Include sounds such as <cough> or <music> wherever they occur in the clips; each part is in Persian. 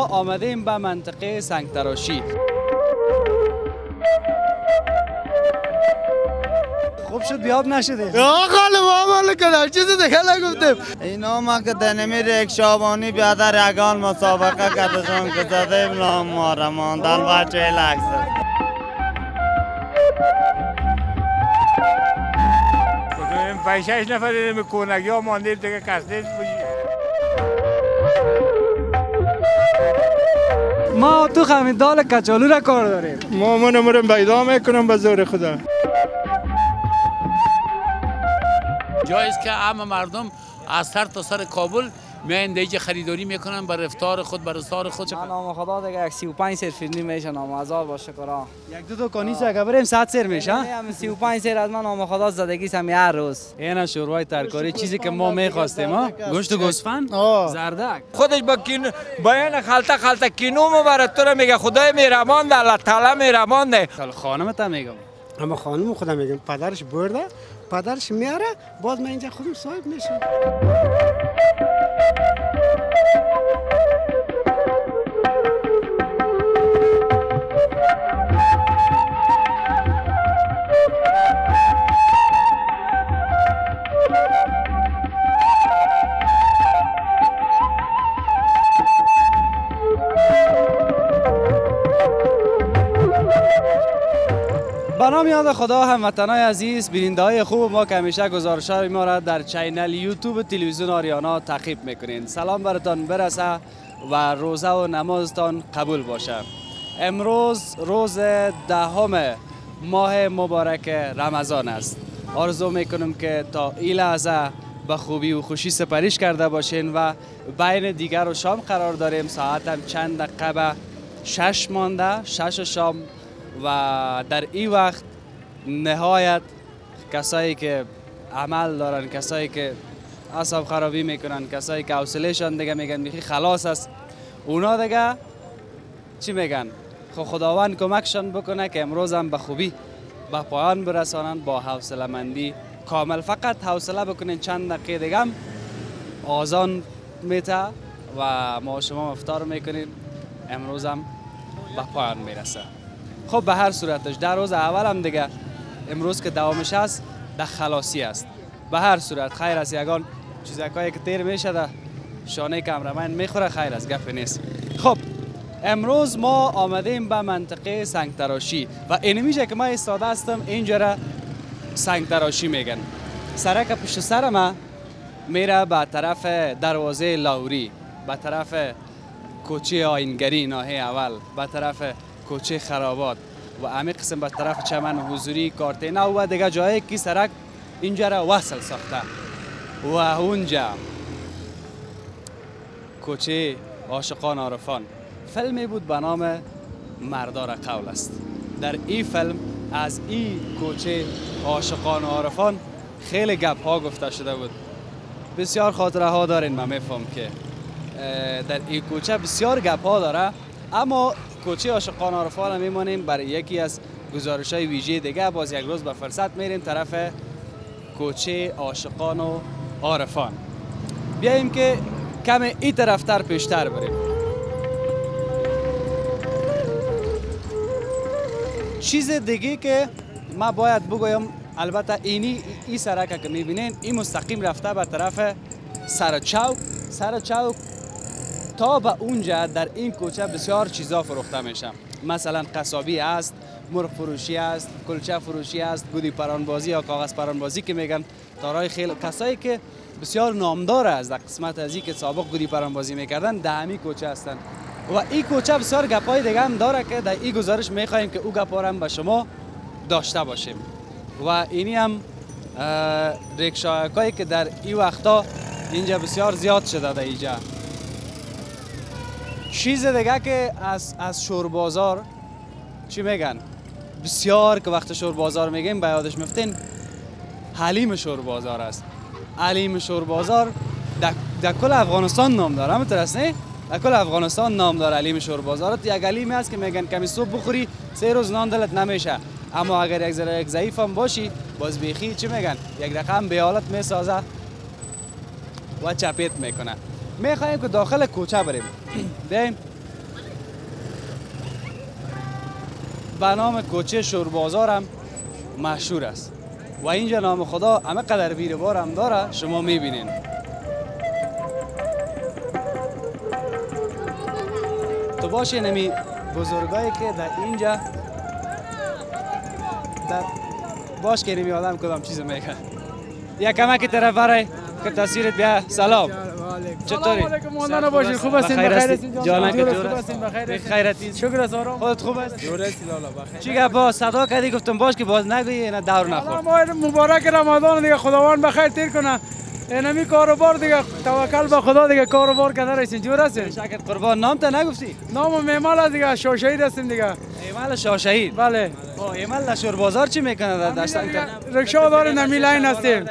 ما آمدیم به منطقه سنگ تراشی خوب شد بیاب نشده خاله ما مال کدام چیز دیگه نگفتیم. اینا ما که دنمی ریک شابانی بیادر یگان مسابقه کدشون که زدیم نام ما را ماندن بچه لکسه پنج شش نفر دیدیم کونگی ها ماندیم دیگه کس ما تو همین دال کچالو را کار داریم. ما من مرم پیدا می‌کنم به زور خدا. جایی است که همه مردم از سر تا سر کابل میان دیگه خریداری می‌کنن بر افطار خود بر افطار خود من نام خدا دیگه یک 35 سر فیلمی میشه نام آزاد باشه کرا یک دو دکانی چه اگه بریم صد سر میشه هم 35 سر از من نام خدا زدگی سم هر روز. این شوروای ترکاری چیزی که ما می‌خواستیم ها؟ گوشت گوسفند؟ زردک. خودش با کین با این خلطه خلطه کینو مبارد تو میگه خدای میرمان ده الله تعالی میرمان ده. خانمت هم میگم. اما خانم خودم میگم پدرش برده پدرش میاره باز من اینجا خودم صاحب میشم. Thank you. یاد خدا هموطنای عزیز بیننده های خوب ما که همیشه گزارش های ما را در چینل یوتیوب تلویزیون آریانا تعقیب می‌کنین. سلام برتان برسه و روزه و نمازتان قبول باشه. امروز روز دهم ماه مبارک رمضان است. آرزو می‌کنم که تا این لحظه به خوبی و خوشی سپریش کرده باشین و بین دیگر و شام قرار داریم. ساعت هم چند دقیقه شش مانده شش شام و در این وقت نهایت کسایی که عمل دارن کسایی که اصاب خرابی می‌کنن کسایی که حوصلهشان دیگه میگن میخی خلاص است. اونا دیگه چی میگن؟ خب خداوند کمکشان بکنه که امروز هم به خوبی به پایان برسانن با حوصله مندی کامل. فقط حوصله بکنین چند دقیقه دیگه هم آزان میته و ما شما افطار می‌کنین. امروز هم به پایان می‌رسه. خب به هر صورتش در روز اول هم دیگه امروز که دوامش است در خلاصی است. به هر صورت خیر است یگان. چیزکایی که تیر میشه شانه کمرمن می‌خوره خیر است گپ نیست. خب امروز ما آمدیم به منطقه سنگ تراشی و اینمیشه که ما ایستاده هستم اینجا را سنگ تراشی میگن. سرک پشت سر ما میره به طرف دروازه لاوری به طرف کوچه آینگری ناحیه اول به طرف کوچه خرابات. و همین قسم به طرف چمن حضوری کارتینا و دیگه جایی که سرک اینجا را وصل ساخته. و اونجا کوچه عاشقان عارفان. فیلمی بود به نام مردار قول است. در این فیلم از این کوچه عاشقان عارفان خیلی گپ ها گفته شده بود. بسیار خاطره ها دارین من میفهم که در این کوچه بسیار گپ ها داره اما کوچه عاشقان عارفان هم میمانیم. برای یکی از گزارش های ویژه دیگه باز یک روز به فرصت میریم طرف کوچه عاشقان و عارفان. بیاییم که کم این طرفتر پیشتر بریم. چیز دیگه که ما باید بگویم البته اینی این سرک که می‌بینین این مستقیم رفته به طرف سر چوک. سر چوک تا به اونجا در این کوچه بسیار چیزا فروخته میشه مثلا قصابی است مرغ فروشی است کلچه فروشی است گودی پرانبازی یا کاغذ پرانبازی که میگن. تارای خیلی کسایی که بسیار نامدار است در قسمت از که سابق گودی پرانبازی می‌کردن در همین کوچه هستند و این کوچه بسیار گپای دیگه هم داره که در این گزارش می‌خوایم که او گپا هم به شما داشته باشیم. و اینی هم ریکشایکایی که در این وقتا اینجا بسیار زیاد شده در اینجا. چیز دیگه که از از شور بازار چی میگن؟ بسیار که وقت شور بازار میگیم به یادش میفتین حلیم شور بازار است. حلیم شور بازار در کل افغانستان نام داره همینطور است نه؟ در کل افغانستان نام داره حلیم شور بازار. یک حلیمی است که میگن کمی صبح بخوری سه روز نان دلت نمیشه. اما اگر یک ذره ضعیف هم باشی باز بیخی چی میگن؟ یک رقم به حالت می‌سازه و چپیت می‌کنه. می‌خوایم که داخل کوچه بریم. بیایم به نام کوچه شوربازار هم مشهور است. و اینجا نام خدا همه قدر ویربار هم داره شما می‌بینین. تو باشه نمی بزرگایی که در اینجا در باش که نمی آدم کدام چیز میگه. یا کمک طرف برای. که تصویرت بیا سلام. چطوری؟ ماندن باشید خوب هستین؟ بخیر هستی؟ هستین. جان. جور خوب است؟ هستین؟ بخیر هستین. هستی؟ شکر از آرام. خودت خوب است؟ جور است لالا؟ بخیر. چی گپا صدا کردی؟ گفتم باش که باز نگویی اینا دور نخور. ما مبارک رمضان دیگه. خداوند بخیر تیر کنه. اینمی کاروبار دیگه توکل به خدا دیگه کاروبار کنه رسین جور هستین شکر قربان نام تا نگفتی نام میمال دیگه شاشهید هستیم دیگه ایمال شاه شهید بله او ایمال لشور بازار چی می‌کنه در دشتان که رکشا داریم نمی لاین هستیم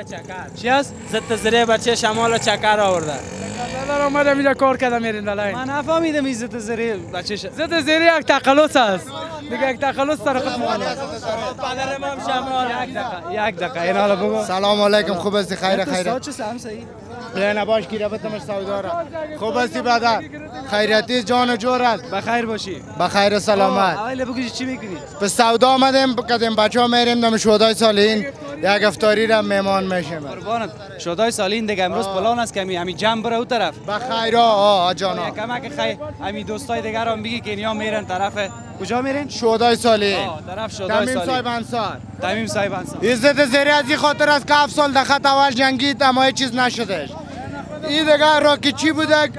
چی است ضد زره بچه شمال چکر آورده دلار آمده اینجا کار کرده میرین لاین من نفهمیدم عزت زری بچه ش... زد زیری یک تقلص است دیگه یک تقلص سر خود مانه پدر امام شمال یک دقیقه یک دقیقه. این حالا بگو. سلام علیکم خوب هستی؟ خیر خیر چه سهم صحیح نه نباش کی ربطمش سوداره خوب هستی بدر؟ خیرتی جان و جور است بخیر باشی. بخیر سلامت. اول بگو چی می‌کنی؟ به سودا آمدیم کدیم بچه ها میریم دم شهدای صالحین. یک افطاری را مهمان میشیم قربانت شدای سالین دیگه امروز پلان است که می همین جمع بره او طرف بخیر آه جانا کمک خیر همین دوستای دیگر هم بگی که اینیا میرن طرف کجا میرن شهدای صالحین آه طرف شدای تمیم صاحب سالین انصار تمیم صاحب انصار عزت زری از خاطر است که سال در خط اول جنگید اما هیچ چیز نشدش این دیگه راکچی بوده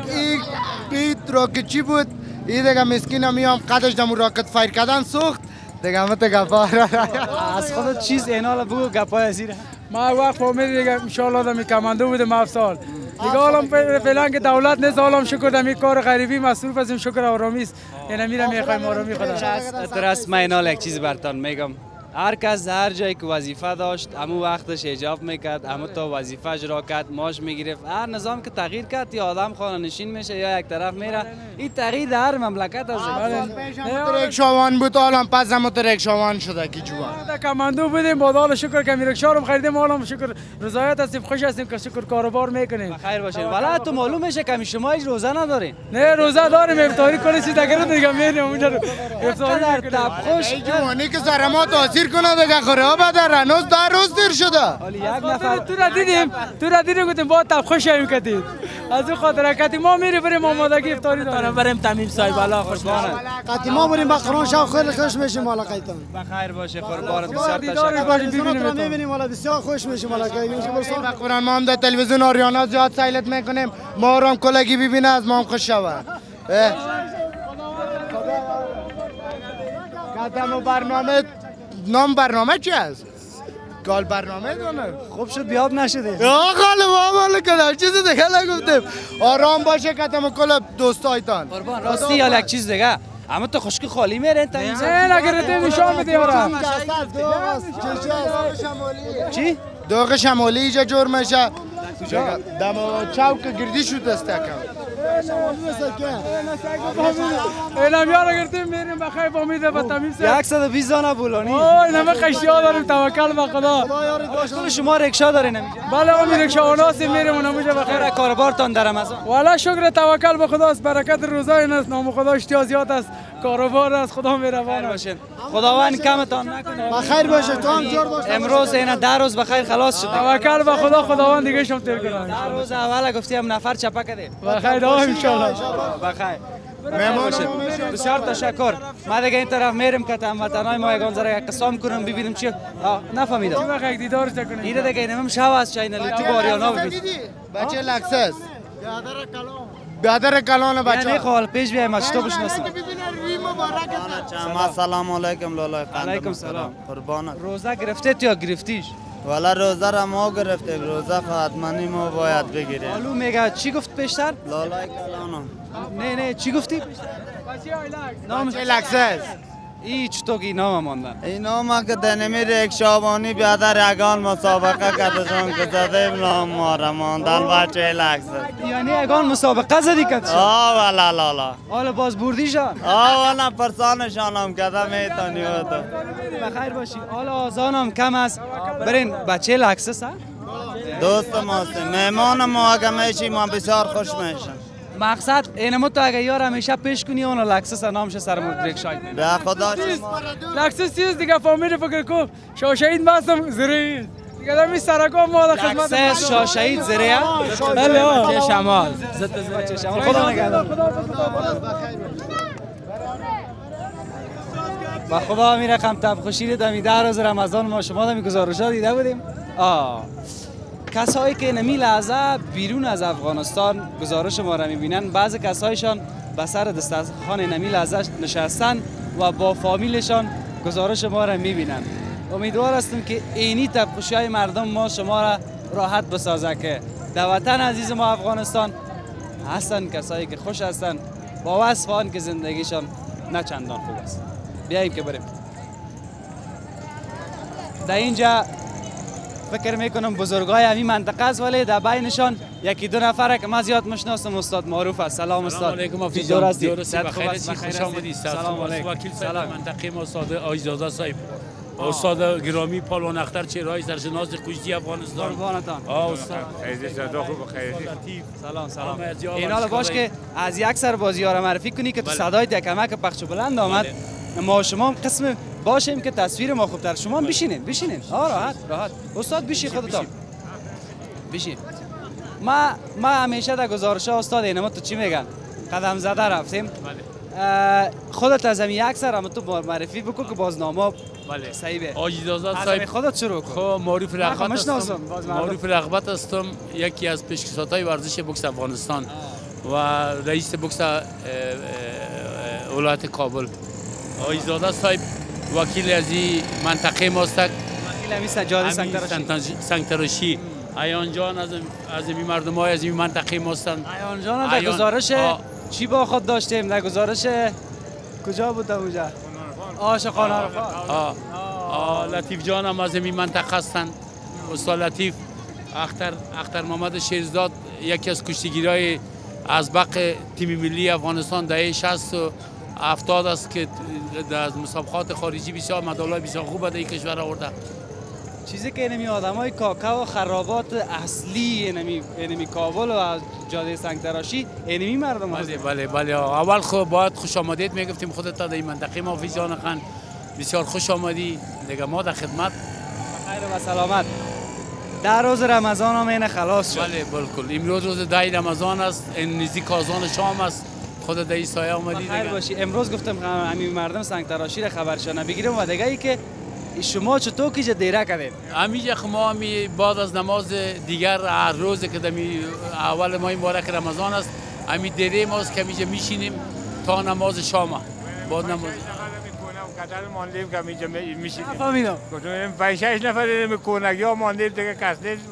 این راکچی بود این دیگه مسکین هم میام قدش دمو راکت فایر کردن سوخت دیگه همه گفا از خودت چیز اینا بگو گپای از این. ما وقت فهمید دیگه انشالله دمی کمانده بودم هفت سال دیگه حالا فعلا که دولت نیست حالا شکر دمی کار غریبی مصروف هستیم شکر آرامی است. اینا میرم می‌خوایم آرامی خدا ترس من اینا یک چیز برتان میگم. هر کس هر جایی که وظیفه داشت همو وقتش ایجاب می‌کرد همو تا وظیفه را کرد ماش می‌گرفت. هر نظام که تغییر کرد یا آدم خانه نشین میشه یا یک طرف میره. این تغییر در هر مملکت است. ترک شوان بود حالا پس هم ترک شوان شده کی جوان. کماندو بودیم. با حالا شکر که میرکشا رو خریدیم. حالا شکر رضایت هستیم. خوش هستیم که شکر کاروبار می‌کنیم. خیر باشین. ولی تو معلوم میشه که شما هیچ روزه ندارین. نه روزه داریم. افطاری کلی چیز دیگه دیگه میریم اونجا رو افطاری در تبخوش. ای جوانی که سر تاثیر کنه دیگه خوره ها بدر هنوز در روز دیر شده. حالی یک نفر تو را دیدیم تو را دیدیم گفتیم با تب خوش شویم کتید از اون خاطر کتی ما میری بریم آمادگی افطاری داریم. بریم تمیم صاحب. الله خوش قطعی ما بریم بقران شب خیلی خوش میشیم والا قیتان. بخیر باشه قربانت بسیار تشکر. باشیم می‌بینیم والا بسیار خوش میشیم والا به قرآن ما هم در تلویزیون آریانا زیاد سایلت می‌کنیم. ما رو هم کلگی ببینه از ما هم خوش شود. قدم برنامه نام برنامه چی است؟ گال برنامه دونه خوب شد بیاب نشده. یا خاله ما مال کنم چیز دیگه نگفتیم. آرام باشه قدم کل دوستایتان قربان راستی یا یک چیز دیگه. اما تو خشکی خالی میرن تا این نه نگرده نشان میدی آرام. چی؟ دوغ شمالی. ایجا جور میشه. دم چوک گردی شد دسته کم اینا میارا گرفتیم میریم بخیر با امید به تمیز سر 120 دانه بولانی اوه اینا ما قشتی ها داریم توکل به خدا کل شما رکشا دارین بله ما رکشا وناسی میریم اونم خیر بخیر کاربارتان در رمضان والا شکر توکل به خدا است برکت روزا این است نام خدا اشتیا زیاد است کاروبار است. خدا مهربان است. باشین. خداوند کمتان نکنه. بخیر باشه. تو هم جور باش. امروز اینا در روز بخیر خلاص شد توکل به خدا خداوند دیگه شما تیر کنه. در روز اول گفتی هم نفر چپا کده بخیر دوام ان شاء الله بخیر باشین. بسیار تشکر. ما دیگه این طرف میریم که هموطنای ما یگان ذره یک قسم کنم ببینیم چی. نفهمیدم. بخیر؟ دیدار کنیم. اینه دیگه اینم شو از چینل یوتیوب آریانا ببین بچه لکسس. بیادر کلان. یعنی بچه. خال پیش بیایم از تو بشناسم ما سلام علیکم لالای قندم علیکم سلام. قربانت. روزه گرفته یا گرفتیش؟ والا روزه را ما گرفتیم. روزه خواهدمانی ما باید بگیریم. آلو میگه چی گفت پیشتر؟ لالای کلانم نه نه چی گفتی؟ نام بچه لکسس ای چطوری نام ماندن اینا ما که دنمی یک شابانی بیادر یگان مسابقه کدشون که زدیم نام ما را ماندن بچه لکس یعنی یگان مسابقه زدی کد شد آه والا لالا. حالا باز بردی شد آه والا پرسانشان هم کده می‌تونی و تو. بخیر باشی. حالا آزانم کم است. برین بچه لکسس ها؟ دوست ما هستیم مهمان ما اگه میشیم ما بسیار خوش میشیم. مقصد اینمو تو اگه یار همیشه پیش کنی اون لکسس نامش سر مدرک شاید. به خدا شما. لکسوس چیز دیگه؟ فامیل فکر کو شاشهید مستم زری. دیگه دمی سرکا ما در خدمت لکسس شاشهید زره بله. شمال چه شمال. خدا نگهدار. و خدا می رقم تب خوشی دمی. ده روز رمضان ما شما دمی گزارشات دیده بودیم. آه. کسایی که نمی لحظه بیرون از افغانستان گزارش ما را می‌بینن. بعض کسایشان به سر دسترخوان نمی لحظه نشستن و با فامیلشان گزارش ما را می‌بینن. امیدوار هستم که اینی تبخوشی های مردم ما شما را راحت بسازه که در وطن عزیز ما افغانستان هستن کسایی که خوش هستن. با وصف آن که زندگیشان نه چندان خوب است. بیاییم که بریم. در اینجا فکر می‌کنم بزرگای همین منطقه است ولی در بینشان یکی دو نفره که من زیاد مشناسم استاد معروف است. سلام استاد. سلام علیکم جان هستی؟ بخیر خوش؟ آمدید سلام. سلام علیکم. وکیل سلام. منطقه ما استاد آیزاده صاحب. استاد گرامی پالوان اختر چهرهای سرشناس کشتی افغانستان. قربانتان استاد. سلام. سلام آمد، یا این حال باش که از یک سر بازی ها را معرفی کنی که تو بله. صدای دکمک پخش بلند آمد. ما شما هم قسم باشیم که تصویر ما خوبتر. شما هم بشینین بشینین. آه راحت راحت. استاد بشی خودتان بشین. ما ما همیشه در گزارش ها استاد اینما تو چی میگن؟ قدم زده رفتیم. اه، خودت از همین یک سر اما تو معرفی بکن که بازنامه بله. صحیح به آجیزاده از همین صاحب خودت شروع کن. خب معروف رغبت هستم. معروف رغبت هستم. یکی از پیشکسوت های ورزش بوکس افغانستان و رئیس بوکس ولایت کابل. آیزاده صاحب وکیل از این منطقه ماست وکیل همین سجاده سنگتراشی ایان جان از از این مردم های از این منطقه ماستن ایان جان در. گزارش. چی با خود داشتیم در گزارش کجا بود اونجا آشقان عرفات. لطیف جان هم از این منطقه هستن استاد لطیف اختر اختر محمد شیرزاد یکی از کشتیگیرای از بق تیم ملی افغانستان دهه 60 و 70 است که در مسابقات خارجی بسیار مدالای بسیار خوب در این کشور آورده. چیزی که اینمی آدم های کاکا و خرابات اصلی اینمی, اینمی کابل و جاده سنگ تراشی اینمی مردم بله بله بله. اول خب باید خوش آمدید می‌گفتیم خودت در این منطقه ما جان خان. بسیار خوش آمدی. دیگه ما در خدمت. خیر و سلامت. در روز رمضان هم این خلاص شد. بله بالکل. امروز روز دهی رمضان است. این نزدیک آذان شام است. خود در این سایه آمدی خیر دیگه. باشی. امروز گفتم همین مردم سنگ تراشی را خبرشان بگیرم و دیگه ای که شما چطور که دیره کردین همیشه ما همی بعد از نماز دیگر هر روز که دمی اول ماه مبارک رمضان است. همی دیره ماست که همیشه میشینیم تا نماز شام. بعد نماز قطر ماندیم که اینجا میشینیم. فهمیدم گفتم پنج شش نفر اینم کونگی ها ماندیم دیگه کس نیست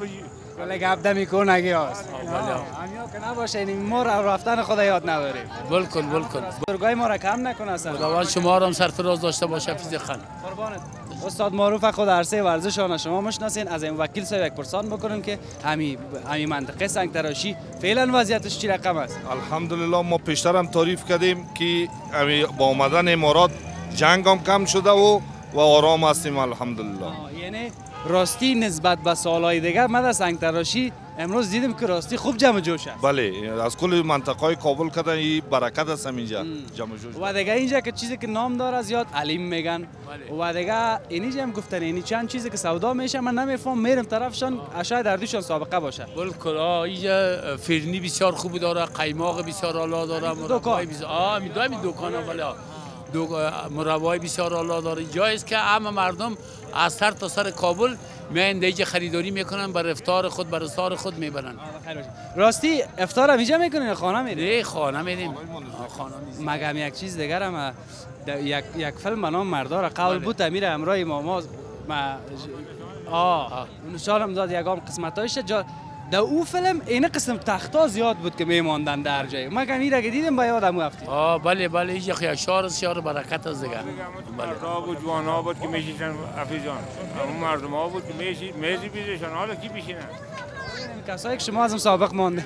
ولی گپ دمی کنگی هست. همیا که نباشه این ما را رفتن خدا یاد نداریم. بالکل بالکل بزرگای ما را کم نکن اصلا. خداوند شما را هم سرفراز داشته باشه حفیظ خان. قربانت. استاد معروف خود عرصه ورزش آن شما مشناسین از این وکیل صاحب یک پرسان بکنم که همی همی منطقه سنگ تراشی فعلا وضعیتش چی رقم است؟ الحمدلله ما پیشتر هم تعریف کردیم که امی با آمدن امارات جنگ هم کم شده و و آرام هستیم الحمدلله. یعنی راستی نسبت به سالهای دیگر من در سنگ تراشی امروز دیدم که راستی خوب جمع جوش است. بله از کل منطقه های کابل کده این برکت است اینجا جمع جوش. و دیگه اینجا که چیزی که نام داره زیاد علیم میگن. و دیگه اینی هم گفتن اینی چند چیزی که سودا میشه من نمیفهم میرم طرفشان شاید دردشان سابقه باشه. بالکل اینجا فرنی بسیار خوب داره قیماق بسیار اعلی داره آه می دو دکان ها بله دو مربای بسیار اعلی داره جایی است که همه مردم از سر تا سر کابل میان دیگه خریداری می‌کنن بر افطار خود بر افطار خود می‌برن. راستی افطار اینجا می‌کنین؟ خانه میرین؟ نه خانه میریم. خانه مگم یک چیز دیگر هم یک یک فیلم به نام مردار قول بود امیر امرای ماما ما آه. اون شال هم داد یگام قسمتایش جا در او فیلم این قسم تختا زیاد بود که میماندن در جای. ما کمی را که دیدم با یادم رفتی آه بله بله اینجا یک شهر است شهر برکت است دیگه. بله. بود جوان ها بود که میشیدن افیزان. همون مردم ها بود که میشید میزی بیزشان حالا کی بشینن کسایی که شما ازم سابق مانده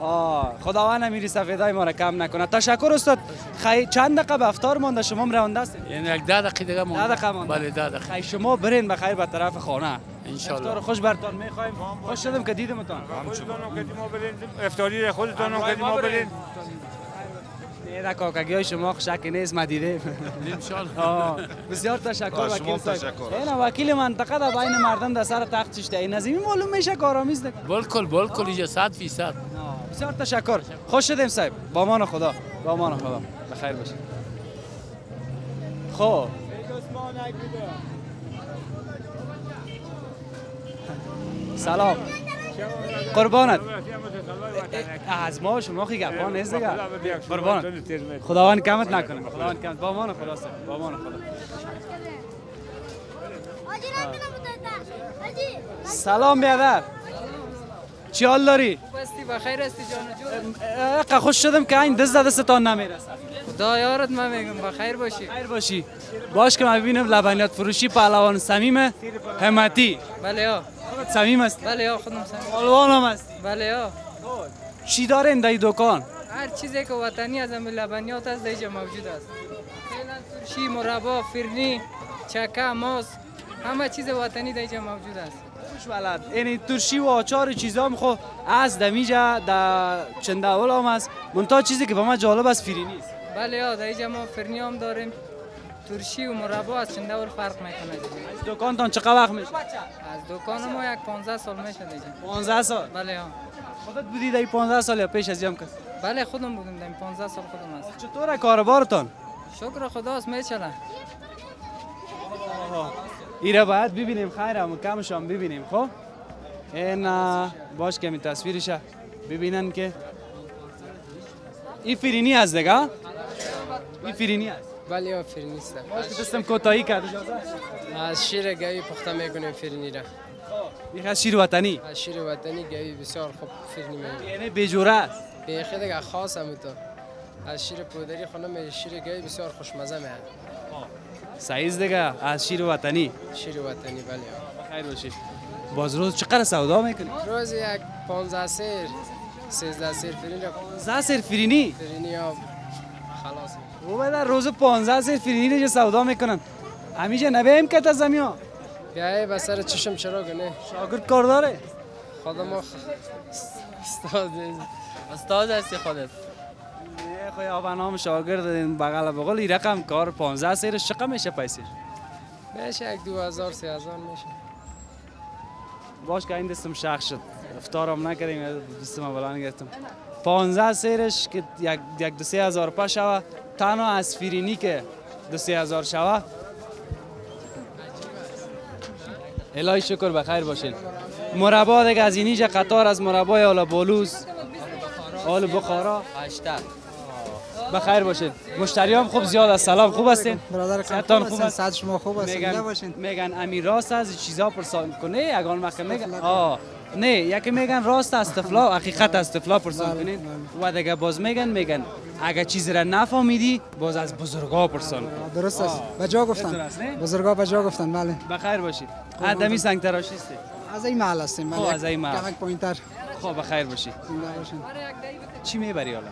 آه خداوند امیری سفیدای ما را کم نکنه تشکر استاد خی چند دقیقه به افطار مانده شما هم رونده هستید یعنی یک ده دقیقه دیگه ده دقیقه مانده بله ده دقیقه خی شما برین بخیر به طرف خانه انشالله افطار خوش برتان می‌خوایم خوش شدم که دیدمتان برین افتاری خودتان کردیم ما برین نه در کاکگی های شما شک نیست ما آه، بسیار تشکر وکیل صاحب. تشکر. اینا وکیل منطقه در بین مردم در سر تخت چشته. این نظیمی معلوم میشه کارامیز ده بالکل بالکل اینجا صد فیصد. آه، بسیار تشکر. خوش شدیم صاحب. با امان خدا با امان خدا. بخیر باشید خب. سلام. قربانت. از ما شما خیلی گپا نیست دیگه. قربانت. خداوند کمت نکنه. خداوند کمت. با امان خدا صاحب با امان خدا سلام بیادر. چی حال داری؟ بستی بخیر هستی جان جون اقا خوش شدم که این دست دستتان نمی‌رسه. خدا یارت من میگم بخیر باشی. خیر باشی. باش که من ببینم لبنیات فروشی پهلوان سمیم همتی بله ها خودت سمیم هستی؟ بله ها خودم سن پهلوان هم هستی؟ بله ها چی داره این دای دکان؟ هر چیزی که وطنی از لبنیات است دیجا موجود است. فعلا ترشی مربا فرنی چکه ماس همه چیز وطنی دیجا موجود است. خوش بلد این ترشی و آچار چیزا هم خو از دمیجا در چند اول هم هست منتها چیزی که به من جالب است فرینی است بله ها دیجا ما فرنی هم داریم. ترشی و مربا از چند دور فرق می‌کنه دیگه. از دکانتان چقدر وقت میشه؟ از دکان ما یک 15 سال میشه دیگه. 15 سال؟ بله ها خودت بودی در 15 سال یا پیش از هم کس بله خودم بودم در 15 سال خودم است چطوره کاربارتان شکر خداست میچله ایره باید ببینیم خیرم کمش هم ببینیم خب؟ این باش که می تصویرش ببینن که این فرینی هست دیگه این فرینی هست. بله فرینی است باش که دستم کوتاهی کرد. از شیر گوی پخته می‌کنیم فرینی را این از شیر وطنی. از شیر وطنی گوی بسیار خوب فرینی می‌کنیم یعنی بجوره است. بیخی دیگه خاص هم تو از شیر پودری خانم شیر گوی بسیار خوشمزه میه سعیز دیگه از شیر وطنی. شیر وطنی بله. خیر باشید. باز روز چقدر سودا می‌کنی؟ روز یک 15 سیر 13 سیر فرینی را زا سر فرینی فرینی ها او بدر روز 15 سر فرینی رو سودا می‌کنن. همیشه نبیم که تا زمین بیایه به سر چشم چراغ نه شاگرد کار داره. خدا ما خ... استاد استاد هستی خودت؟ نه خوی آبا نام شاگرد این بغل بغل این رقم کار 15 سرش چقدر میشه پیسش. میشه یک دو هزار سه هزار میشه. باش که این دستم شخص شد. افطارم نکردیم دستم بلند گرفتم. 15 سرش که یک یک دو سه هزار پا شوه. تنها از فرینی که دو سه هزار شوه. الهی شکر بخیر باشین. مربا دیگه از اینیجا قطار از مربای آل بولوس آل بخارا. بخیر باشین. مشتری هم خوب زیاد است. سلام خوب هستین؟ برادر خوب هستین است؟ صحت شما خوب است؟ میگن باشین. میگن امیر راست از چیزا پرسان کنه یگان وقت میگن. آه. نه یکی میگن راست است طفلا حقیقت است طفلا پرسان کنین و دیگه باز میگن میگن. اگه چیزی را نفهمیدی باز از بزرگا پرسان. درست است. به جا گفتن؟ بزرگا به جا گفتن بله. بخیر باشید آدمی سنگ تراشیستی از این محل هستیم بله. خب، یک- از این محل. کمک پایینتر. خب بخیر باشید چی می‌بری حالا؟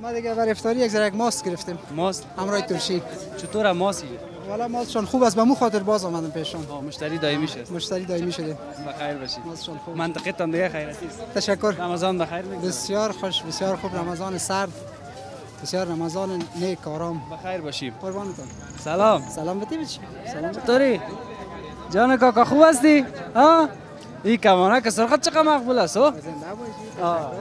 ما دیگه برای افطاری یک ذره ماست گرفتیم. ماست؟ همراه ترشی. چطور ماسی والا ماستشان خوب است. به مو خاطر باز آمدم پیششان آه، مشتری دائمی شد مشتری دائمی شده. بخیر باشید. ماستشان خوب. منطقه تان دیگه خیراتی است. تشکر. رمضان بخیر بگذره بسیار خوش بسیار خوب. رمضان سرد. بسیار رمضان نیک آرام. بخیر باشیم. قربانتان سلام. سلام بده بچی سلام. چطوری؟ جان کاکا خوب هستی؟ ها؟ این کمانه که سرخت چقدر مقبول است ها؟ آه.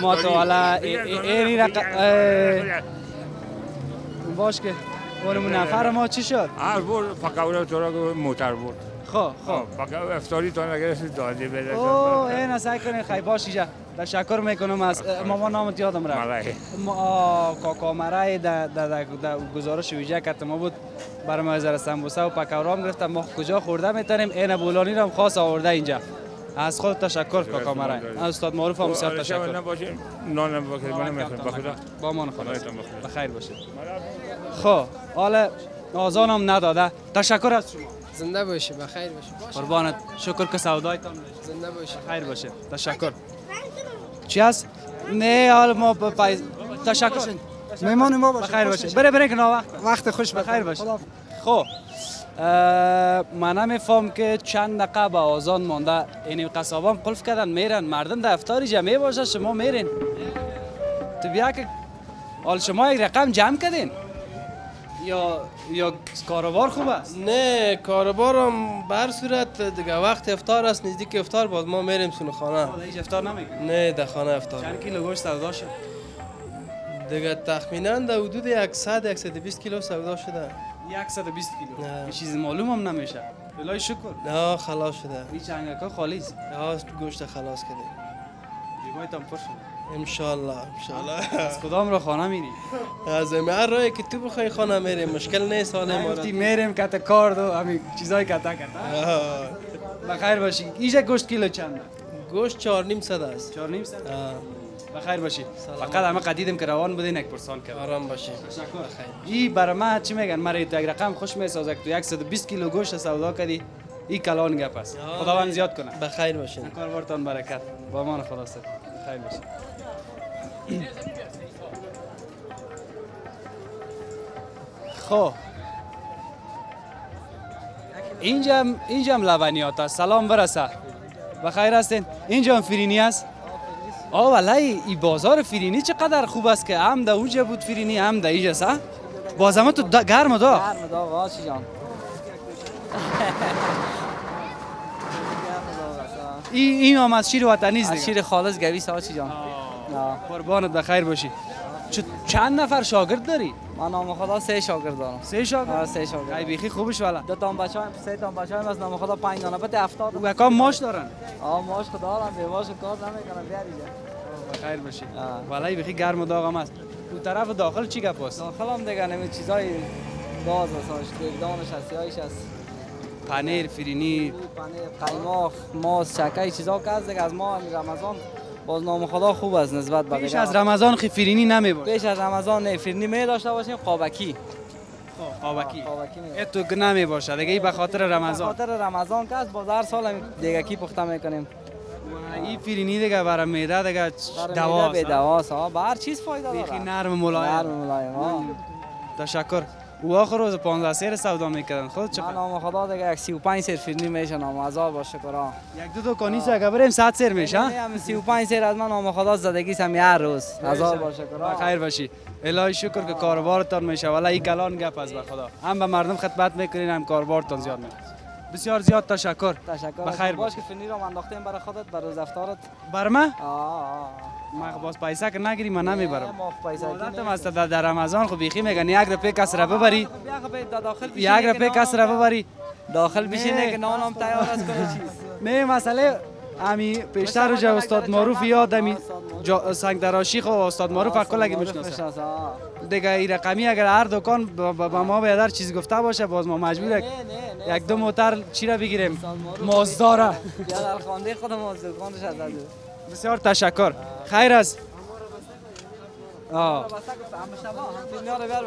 ما تو حالا ایری رق... باش که اون نفر ما چی شد؟ هر برد پکاورا تو را موتر برد خب خب. پکاورا افتاری تا نگرفت دادی بده او این سعی کنین خیلی باش اینجا تشکر می‌کنم از ماما نامت یادم رفت. ملای ما کاکا مرای در در در گزارش ویژه که ما بود. برای ما زر سمبوسه و پکورام گرفتم. ما کجا خورده می‌تونیم؟ این بولانی رو خاص آورده اینجا. از خود تشکر کاکا مرای. از استاد معروف هم بسیار تشکر. نان نمی‌خوام بخدا با امان خدا. خدایتان بخیر. بخیر باشید. خب حالا آزان هم نداده. تشکر از شما. زنده باشی بخیر باشی. قربانت. شکر که سودایتان زنده باشی. خیر باشه. تشکر. چی هست؟ نه حالا ما ب- پای... تشکر. مهمان ما باشین. بخیر باشه بره بره که وقت وقت خوش بخیر باشه. خدا خب من نمیفهم که چند دقیقه به آزان مانده. این قصابان قلف کردن میرن. مردم در افطار جمعه باشه شما میرین. تو بیا که حال شما یک رقم جمع کردین. یا یا کاروبار خوب است؟ نه کاروبارم به هر صورت دیگه وقت افطار است نزدیک افطار باز ما میریم سون خانه. هیچ افطار نمی‌کنی نه در خانه افطار. چند کیلو گوشت سودا شد؟ دیگه تخمینا در حدود 100 120 کیلو سودا شده. 120 کیلو. نه. یه چیز معلوم هم نمیشه. الهی شکر. نه خلاص شده. خالی است ها گوشت خلاص کردیم. جیبایتان پر شد انشالله انشالله از کدام رو خانه میری؟ از هر راهی که تو بخوای خانه میریم مشکل نیست حال ما گفتی میریم کت کار دو همین چیزای کتا کتا بخیر باشی. اینجا گوشت کیلو چند؟ گوشت چهار نیم صد است. چهار نیم صد. بخیر باشی. فقط همه قدیدم که روان بودین یک پرسان کرد. آرام باشی. ای برای من چی میگن؟ مرا یک رقم خوش می‌سازه تو 120 کیلو گوشت سودا کردی این کلان گپ است. خداوند زیاد کنه. بخیر باشین کاربارتان برکت. با امان خدا سر بخیر باشی. خب. اینجا هم اینجا هم لبنیات است سلام برسه بخیر هستین. اینجا هم فرینی است آه والله این بازار فرینی چقدر خوب است که هم در اونجا بود فرینی هم در اینجا سه. بازم تو دا گرم دا گرم دا واچی جان؟ این این هم از شیر وطنی است از شیر خالص گویس آچی جان؟ قربانت بخیر باشی. چند نفر شاگرد داری؟ من نام خدا سه شاگرد دارم. سه شاگرد؟ سه شاگرد. ای بیخی خوبش والا دو تا بچه هم سه تا بچه هم از نام خدا پنج دانه بده هفتاد. و کام ماش دارن. آه ماش خدا دارم. به ماش کار نمی‌کنم. بیار اینجا. بخیر باشی. والله بیخی گرم و داغم است. تو طرف داخل چی گپ است؟ داخل هم دیگه نمی چیزای گاز هستش دگدانش هست یایش هست پنیر فرینی پنیر قیماق ماست چکه چیزا که از دیگه از ما همین رمضان. باز نام خدا خوب است نسبت به پیش. از رمضان خی فرینی نمی باشه. پیش از رمضان نه فرنی می داشته باشیم قابکی قابکی می تو نمی باشه دیگه ای به خاطر به رمضان. خاطر رمضان که از باز هر سال دیگه کی پخته می‌کنیم؟ این فرینی دیگه برای معده دیگه دوا به دواست. ها به هر چیز فایده داره نرم ملایم. نرم ملایم تشکر. او آخر روز 15 سیر سودا می‌کردن. خود چقدر نام خدا دیگه یک 35 سر فرنی میشه نام هزار با شکر ها یک دو دکانی سه اگه بریم 100 سیر میشه نه هم 35 سر از من نام خدا زدگی هم هر روز. هزار با شکر ها خیر باشی. الهی شکر که کاروبارتان میشه. ولی این کلان گپ است به خدا. هم به مردم خدمت می‌کنین هم کاروبارتان زیاد میشه بسیار زیاد تشکر. تشکر. بخیر باش که فرنی رو انداختیم برای خودت برای روز افطارت بر من آه آه. ما باز پیسه که نگیری من نمی‌برم. عادتم است در در رمضان خب بیخی میگن. یک روپیه کس را ببری. خب داخل یک روپیه کس را ببری. داخل بشینه که نانم تیار است کنه چیز. نه مسئله امی پیشتر جو استاد معروف یاد امی سنگ دراشی خو استاد معروف اکل اگه می‌شناسه. دیگه این رقمی اگر هر دکان به به ما به در چیز گفته باشه باز ما مجبور یک دو موتر چی را بگیریم؟ مازداره بیا در خانده خودم از بسیار تشکر. خیر است آه.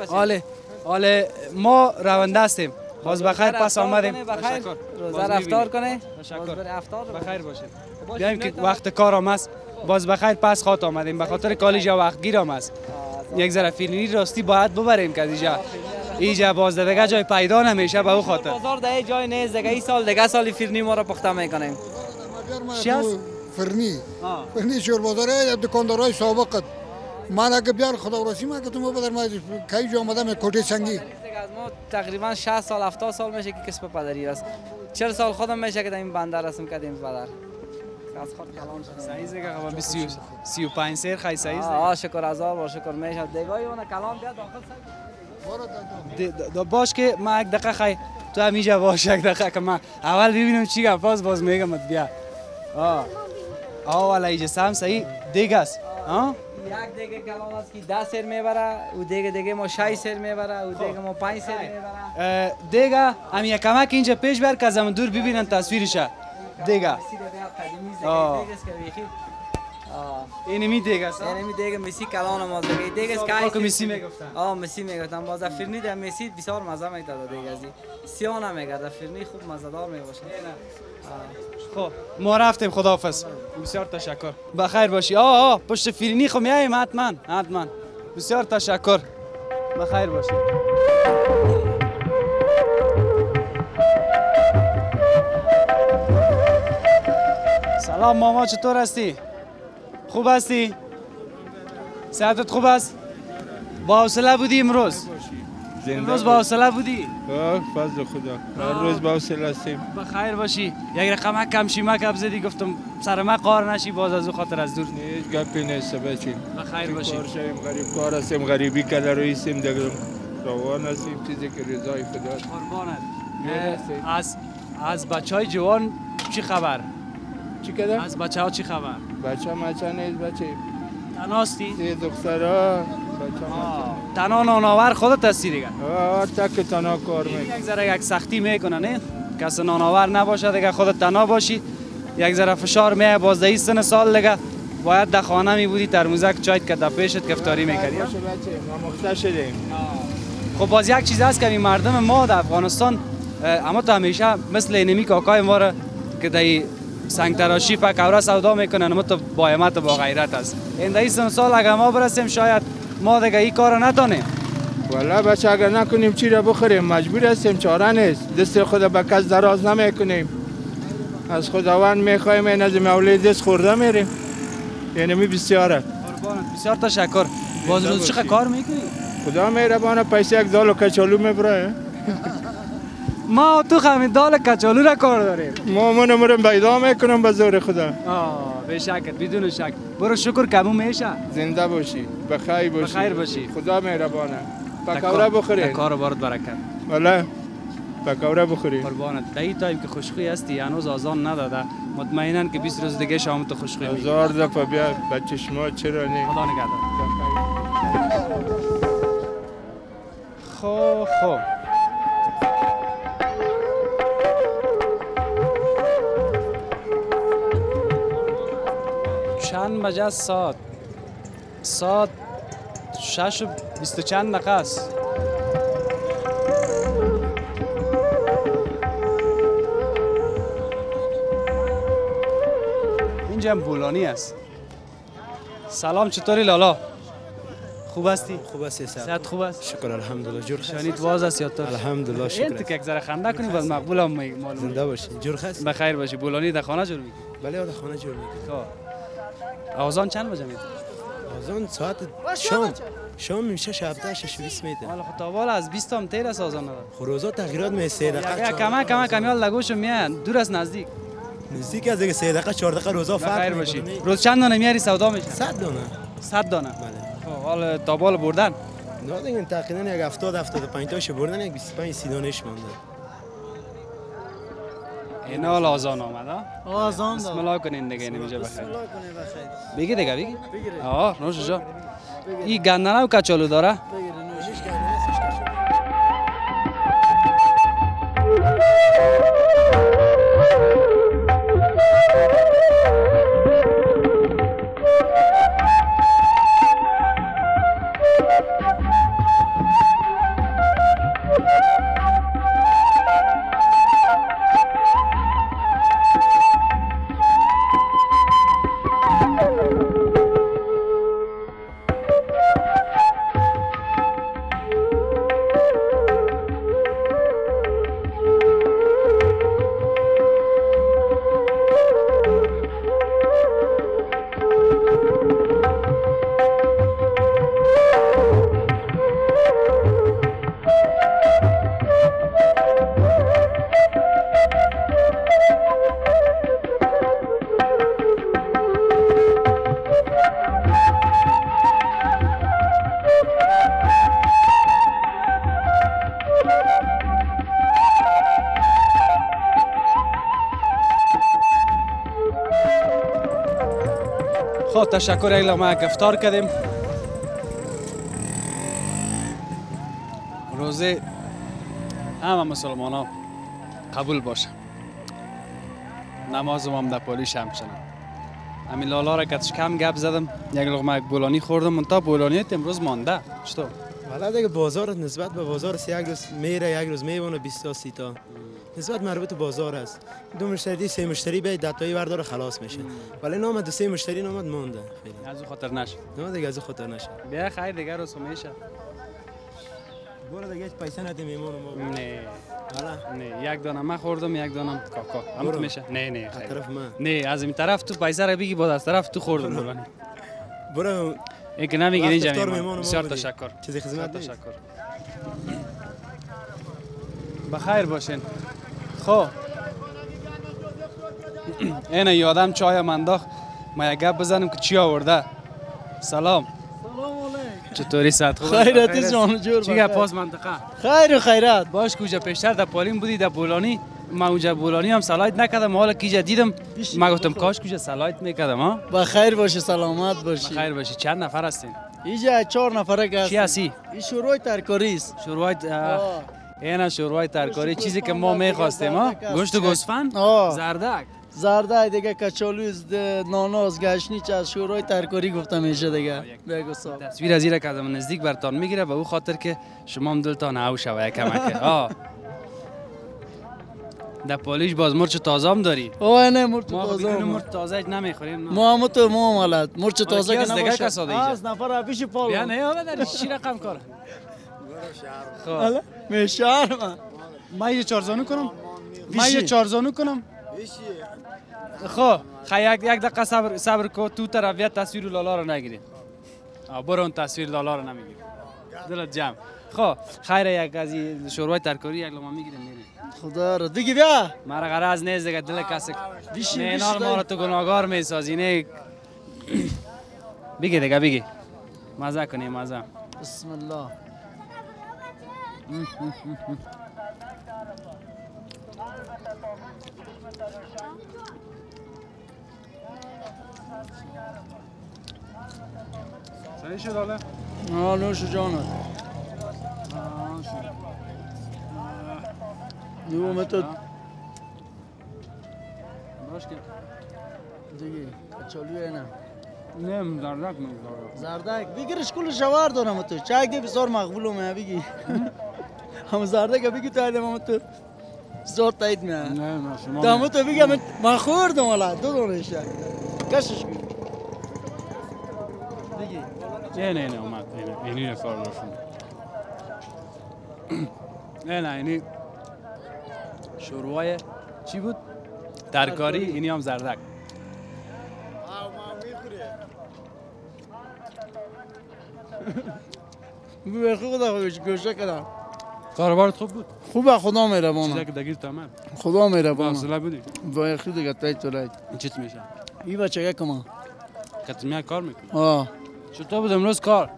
آله آله ما رونده هستیم. باز بخیر پس آمدیم. بخیر. تشکر. روزه می‌بینیم. کنه تشکر. بخیر باشید. باش، بیایم که وقت کارم است باز بخیر پس خاط آمدیم. به خاطر کالج وقت است یک ذره فیلینی راستی باید ببریم که اینجا اینجا باز دیگه جای پیدا نمیشه به او خاطر. بازار ده جای نیست دیگه این سال دیگه سال فرنی ما رو پخته می‌کنیم. چی؟ فرنی. فرنی چور بازاره دکاندارای سابقت. من اگه بیار خدا راسی من که تو ما بدر ما کی جو آمدم کوټه سنگی. دیگه از ما تقریبا 60 سال 70 سال میشه که کسب پدری است. 40 سال خودم میشه که در این بنده رسم کردیم پدر. از خود کلان شدم. سعی دیگه خب 20 35 سیر خی سعی آه آه، شکر هزار بار شکر میشه. دیگه اون کلان بیا داخل د- باش که ما یک دقیقه خی تو همیجا باش یک دقیقه که من اول ببینم چی گپ باز باز میگم ات بیا. آه. والا اینجا سم صحیح. دیگه است. یک دیگه کلان است که 10 سر می‌بره او دیگه دیگه ما 6 سر می‌بره او دیگه ما 5 سر می‌بره. اه، دیگه هم یک کمک اینجا پیش بر که از دور ببینن تصویرشه دیگه. آه. اینمی دیگه است اینمی دیگه مسی کلان ما دیگه دیگه است که مسی می‌گفتن. آ مسی می‌گفتن. باز فرنی در مسی بسیار مزه می‌داد دیگه ازی سیانه میگرد فرنی خوب مزه دار می‌باشه خب ما رفتیم خداحافظ. بسیار تشکر. بخیر باشی. آه آه پشت فرنی خو خب میایم حتما حتما. بسیار تشکر. بخیر باشی. سلام ماما چطور هستی؟ خوب هستی؟ صحتت خوب است؟ با حوصله بودی امروز؟ امروز با حوصله بودی؟ فضل خدا. هر روز با حوصله هستیم. بخیر باشی. یک رقم کم شیمک زدی گفتم سر ما قار نشی باز از او خاطر از دور. هیچ گپی نیست بچین. بخیر باشی. کار شویم؟ غریب کار هستیم غریبی کده رویستیم دیگه روان هستیم چیزی که رضای خدا. قربانت. از از بچه های جوان چی خبر؟ چی کده؟ از بچه ها چی خبر؟ بچه مچه نیست بچه. تناستی؟ سه دخترها بچه تنها ناناور خودت هستی دیگه. آه تک تنها کار می‌کنم. یک ذره یک سختی می‌کنه نه؟ کس ناناور نباشه دیگه خودت تنها باشی. یک ذره فشار میه بازدهی سن سال دیگه. باید در خانه می بودی ترموزک چای که در پیشت کفتاری می‌کردی. باشه بچه ما مخته شدیم. خب باز یک چیز هست که این مردم ما در افغانستان اما تو همیشه مثل اینمی کاکای ما را که در سنگ تراشی فکوره سودا می‌کنن تو با همت با غیرت است این در سن سال اگر ما برسیم شاید ما دیگه این کار نتونیم والا بچه اگر نکنیم چی را بخوریم؟ مجبور هستیم چاره نیست. دست خود به کس دراز نمی‌کنیم. از خداوند می‌خوایم این از مولی دست خورده میریم. یعنی می بسیاره. بسیار تشکر. باز روز چقدر کار می‌کنی؟ خدا مهربانه پیسه یک دال و کچالو می‌بره. ما تو همین دال کچالو را کار داریم. ما من مرم پیدا می‌کنم به زور خدا. آه به شکت بدون شک. برو شکر کمو میشه. زنده باشی بخیر باشی. بخیر باشی. خدا مهربانه. پکوره بخورین کار بارت برکت. والا پکوره بخورین قربانت. در این تایم که خوشخوی هستی هنوز آزان نداده. مطمئنا که 20 روز دیگه شام تو خوشخوی هزار دفعه بیا بچه شما چرا نه خدا نگهدار. خب خب چند بجه است؟ ساعت. ساعت شش و بیست و چند دقیقه است. اینجا هم بولانی است. سلام چطوری لالا؟ خوب هستی؟ خوب هستی صحت خوب است؟ شکر الحمدلله. جور خست شانیت واز است یا تو؟ الحمدلله شکر این تو که یک ذره خنده کنی باز مقبول هم معلوم زنده باشی. جور خست بخیر باشی. بولانی در خانه جور میگی؟ بله در خانه جور میگی. خب. آزان چند بجه میده؟ آزان ساعت شام. شام میشه شب ده شش و بیست میده. حالا خب تا بالا از 20 هم تیر است آزان نداره خب روزا تغییرات می سه دقیقه یک کمه کمه کمیال لگوشو میان. دور از نزدیک. نزدیک از دیگه سه دقیقه چهار دقیقه روزا فرق باشی. روز چند دانه میاری؟ سودا میشه 100 دانه. 100 دانه. بله. خب حالا تا بالا بردن. نه دیگه تقریبا یک 70 75 تاشو بردن یک 25 30 دانش مونده. اینا حالا آزان آمد ها؟ آزان بسم الله کنین دیگه نمیشه بخیر بسم الله کنه بخیر. بگی دیگه بگی. آه نوش جا. این گندنه و کچالو داره؟ تشکر ایلا ما یک افطار کردیم روزه همه مسلمان ها قبول باشه نماز هم در پالیش هم چنان همین لالا را که کم گپ زدم یک لغمه بولانی خوردم منتها بولانیت امروز مانده چطور؟ والا دیگه بازار نسبت به بازار یک روز میره یک روز میونه 20 تا 30 تا نسبت مربوط بازار است. دو مشتری سه مشتری به دتایی برداره خلاص میشه. ولی نامد دو سه مشتری نامد مونده. از او خاطر نشه. نه دیگه از خاطر نشه. بیا خیر دیگه روز میشه برو دیگه پیسه ندی میمون ما نه. نه. یک دانه من خوردم یک دانه کاکا. برو. میشه. نه نه از خیر. طرف من. نه از این طرف تو پیسه رو بگی باز از طرف تو خوردم. بولانی برو. این که نمی‌گیری وقت اینجا ما بسیار. تشکر. چیزی خدمت. تشکر. بخیر باشین. خب. این یادم چای منداخت ما یک گپ بزنم که چی آورده. سلام. چطوری صد خوب خیرت جان جور چی پاس منطقه؟ خیر و خیرات باش کجا پیشتر در پالین بودی در بولانی. ما اونجا بولانی هم سلایت نکردم. حالا کیجا دیدم ما گفتم کاش کجا سلایت می‌کردم ها؟ با خیر باشی سلامت باشی. خیر باشی. چند نفر هستین؟ اینجا چهار نفره که چی هستی؟ این شروع ترکاری است. شروع اینا شروع ترکاری چیزی که ما می‌خواستیم ها گوشت و گوسفند. زردک زرده دیگه کچالو ناناز گشنیچ از شروع ترکاری گفته میشه دیگه بگو صاحب تصویر از که از نزدیک برتان می‌گیره به او خاطر که شما هم دلتان او شوه یک کمکه آه در پالیش باز مرچ تازه هم داری اوه نه مرچ ما تازه هم. مرچ تازه نمی‌خوریم ما هم تو ما مالت مرچ تازه که دیگه؟ از نفر پیش پال بیا نه آمه در چی رقم کار خب. میشار ما من. یه چارزانو کنم. من. یه چارزانو کنم. خب. خیلی یک یک دقیقه صبر صبر کو تو طرف بیا تصویر لالا رو نگیری. برو اون تصویر لالا رو نمی‌گیری. دلت جمع. خب خیر یک از شوربای ترکاری یک لما می‌گیریم میریم. خدا را. دیگه بیا. مرا غرض نیست دیگه دل کسی بیشی، نه بیشی اینال ما. رو تو گناهگار می‌سازی نه. <clears throat> بگی دیگه بگی. مزه کنی مزه. بسم الله. صحیح شد حالا. آه نوش جانت یو متد باش که. دیگه کچالوی نه. نه زردک می‌گذارم زردک بگیرش کل شوار دارم تو. چای دی بسیار مقبول هم بگی. <laughs> هم زردک بگی تو ایدم تو زور تایید میه نه نه شما دامو تو بگم من- من خوردم والا دو دونشه کشش کن. دیگه نه نه نه اومد. اینه اینی رو کار نشون <clears throat> نه نه اینی شروع چی بود؟ ترکاری اینی هم زردک. بگو خدا خوش گوشه کردم. کاروبارت خوب بود. خوبه خدا چیزا مهربانه که دگیر تمام. خدا مهربانه. حوصله بودی. با یخی دیگه تایید تو راید چیت میشه؟ ای بچه یک کما. کتمیه کار می‌کنه آه. چطور بود امروز کار؟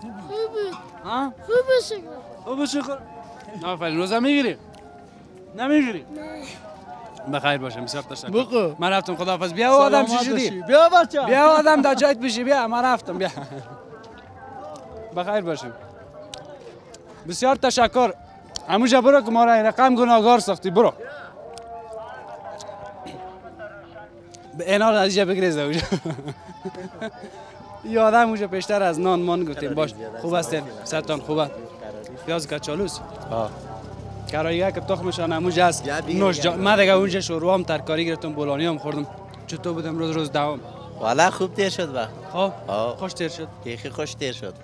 خوبه. ها؟ خوبه شکر. خوب شکر. آفرین روزه می‌گیری؟ نمی‌گیری؟ بخیر باشه بسیار تشکر. بخو. من رفتم خداحافظ. بیا و آدم چی شدی. بیا بچه. بیا آدم در جایت بشی. بیا من رفتم. بیا. بخیر باشیم بسیار تشکر. همونجا برو که ما را این رقم گناهگار ساختی. برو. به اینا رو از بگریز <laughs> اونجا یه آدم اونجا پیشتر از نان مان گفتیم. باش. خوب هستین ستان خوبه پیاز کچالوس. ها کرایه که تخمشان بیا دیگه نوش. جان من دیگه اونجا شروع هم ترکاری گرفتم بولانی هم خوردم. چطور بود امروز روز دوام والا خوب تیر شد با. خب. آه. خوش تیر شد. بیخی خوش تیر شد.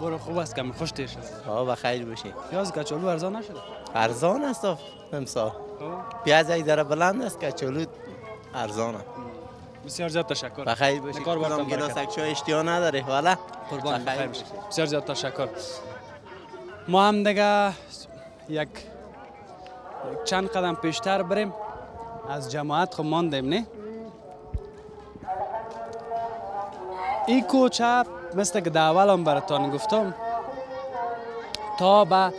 برو خوب است کمی خوش تیر شد. آه بخیر باشی پیاز کچالو ارزان نشده؟ ارزان است آف امسال پیاز یک ذره بلند است که چلو ارزانه بسیار زیاد تشکر. بخیر باشی کار بارتان گلاس. اکشو اشتیا نداره والا؟ قربان بخیر باشی. بسیار زیاد تشکر. ما هم دیگه یک یک چند قدم پیشتر بریم. از جماعت خب ماندیم نه؟ این کوچه مثل که در اول هم براتان گفتم تا به